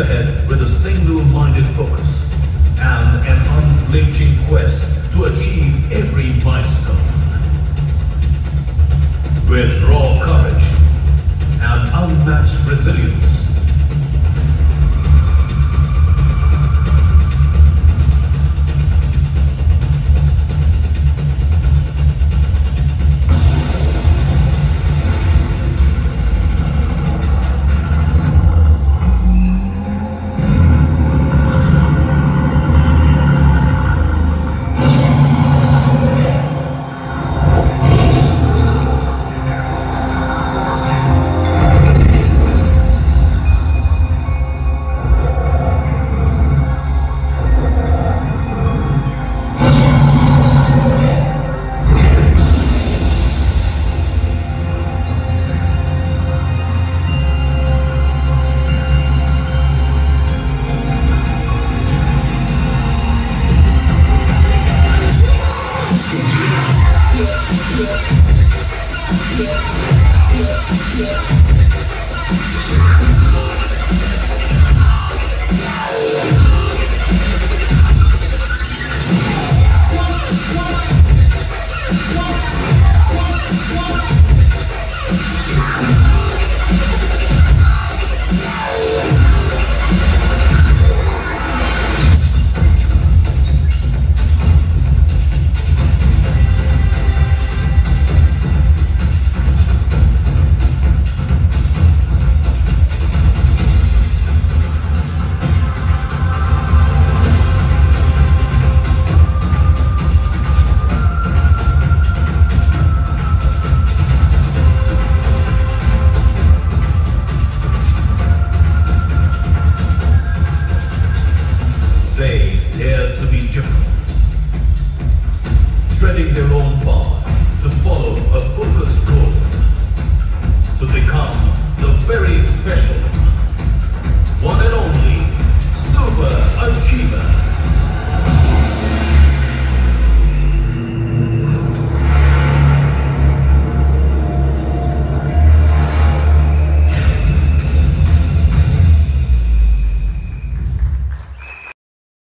ahead with a single-minded focus and an unflinching quest to achieve every milestone. With raw courage and unmatched resilience, Yeah.